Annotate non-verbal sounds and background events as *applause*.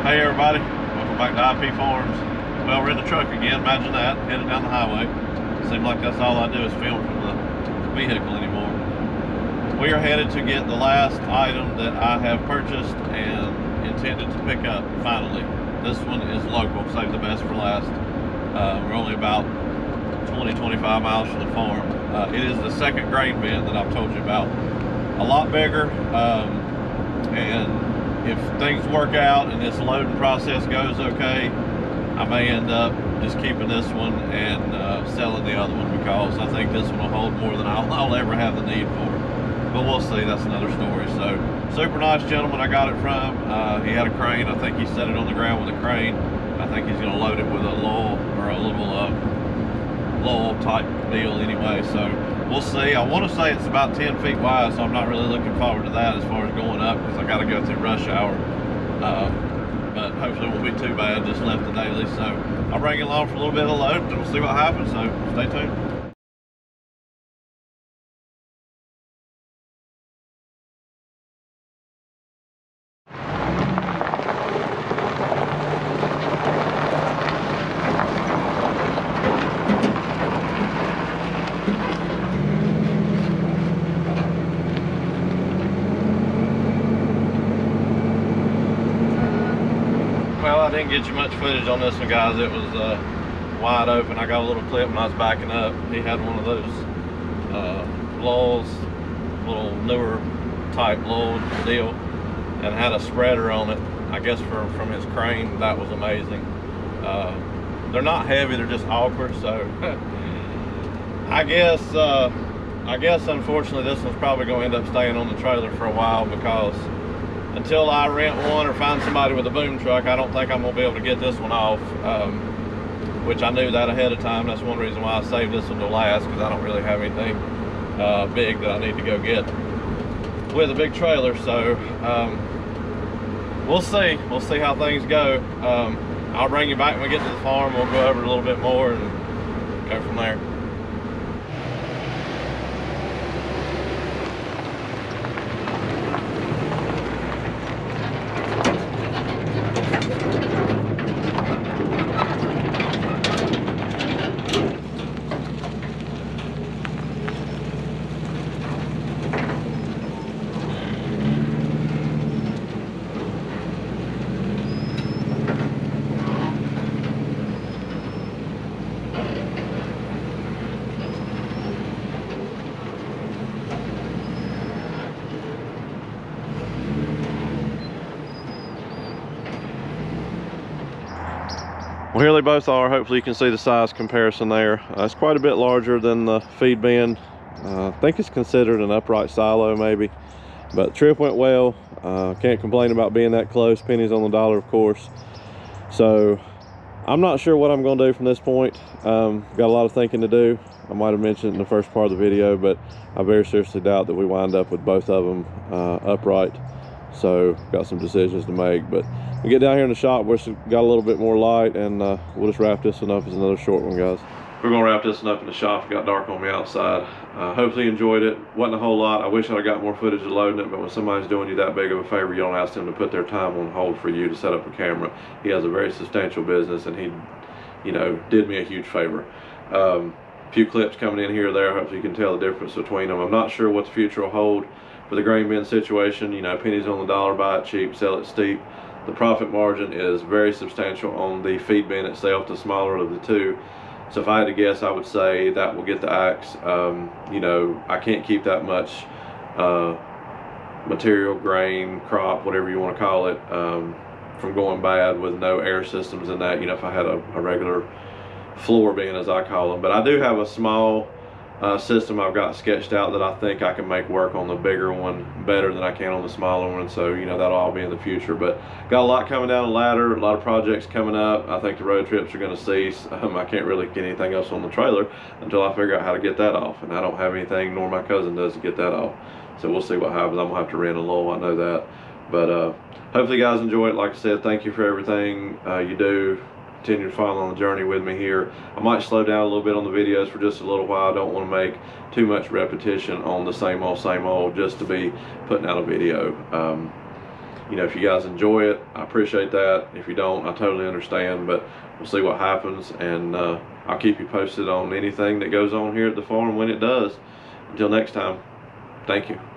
Hey everybody, welcome back to IP Farms. Well, we're in the truck again, imagine that, headed down the highway. Seems like that's all I do is film from the vehicle anymore. We are headed to get the last item that I have purchased and intended to pick up finally. This one is local, save the best for last. Uh, we're only about 20, 25 miles from the farm. Uh, it is the second grain bin that I've told you about. A lot bigger, um, and if things work out and this loading process goes okay, I may end up just keeping this one and uh, selling the other one because I think this one will hold more than I'll, *laughs* I'll ever have the need for. But we'll see, that's another story. So, super nice gentleman I got it from. Uh, he had a crane, I think he set it on the ground with a crane. I think he's gonna load it with a Lowell or a little uh, Lowell type deal anyway. So we'll see. I want to say it's about 10 feet wide, so I'm not really looking forward to that as far as going up because I got to go through rush hour. Uh, but hopefully it won't be too bad. Just left the daily, so I'll bring it along for a little bit of load, and we'll see what happens. So stay tuned. Well, I didn't get you much footage on this one, guys. It was uh, wide open. I got a little clip when I was backing up. He had one of those uh, Lowell's, little newer type Lowell deal, and had a spreader on it. I guess for, from his crane, that was amazing. Uh, they're not heavy, they're just awkward, so *laughs* I guess, uh, I guess unfortunately this one's probably going to end up staying on the trailer for a while because until I rent one or find somebody with a boom truck, I don't think I'm gonna be able to get this one off. Um, which I knew that ahead of time. That's one reason why I saved this one to last because I don't really have anything uh, big that I need to go get with a big trailer. So um, we'll see. We'll see how things go. Um, I'll bring you back when we get to the farm. We'll go over a little bit more and go from there. Well, here they both are. Hopefully you can see the size comparison there. Uh, it's quite a bit larger than the feed bin. Uh, I think it's considered an upright silo maybe, but trip went well. Uh, can't complain about being that close. Pennies on the dollar, of course. So I'm not sure what I'm gonna do from this point. Um, got a lot of thinking to do. I might have mentioned in the first part of the video, but I very seriously doubt that we wind up with both of them uh, upright. So got some decisions to make, but we get down here in the shop, we've got a little bit more light and uh, we'll just wrap this one up as another short one, guys. We're gonna wrap this one up in the shop. It got dark on me outside. Uh, hopefully you enjoyed it. Wasn't a whole lot. I wish I'd got more footage of loading it, but when somebody's doing you that big of a favor, you don't ask them to put their time on hold for you to set up a camera. He has a very substantial business and he, you know, did me a huge favor. Um, few clips coming in here or there. Hopefully you can tell the difference between them. I'm not sure what the future will hold for the grain bin situation. You know, pennies on the dollar, buy it cheap, sell it steep. The profit margin is very substantial on the feed bin itself, the smaller of the two. So if I had to guess, I would say that will get the axe. Um, you know, I can't keep that much uh, material, grain, crop, whatever you want to call it, um, from going bad with no air systems in that. You know, if I had a, a regular floor bin, as I call them. But I do have a small uh, system I've got sketched out that I think I can make work on the bigger one better than I can on the smaller one. So, you know, that'll all be in the future. But got a lot coming down the ladder, a lot of projects coming up. I think the road trips are going to cease. Um, I can't really get anything else on the trailer until I figure out how to get that off. And I don't have anything, nor my cousin does, to get that off. So we'll see what happens. I'm going to have to rent a Lowell, I know that. But uh, hopefully you guys enjoy it. Like I said, thank you for everything uh, you do continue to follow on the journey with me here. I might slow down a little bit on the videos for just a little while. I don't want to make too much repetition on the same old, same old just to be putting out a video. Um, you know, if you guys enjoy it, I appreciate that. If you don't, I totally understand, but we'll see what happens. And uh, I'll keep you posted on anything that goes on here at the farm when it does. Until next time, thank you.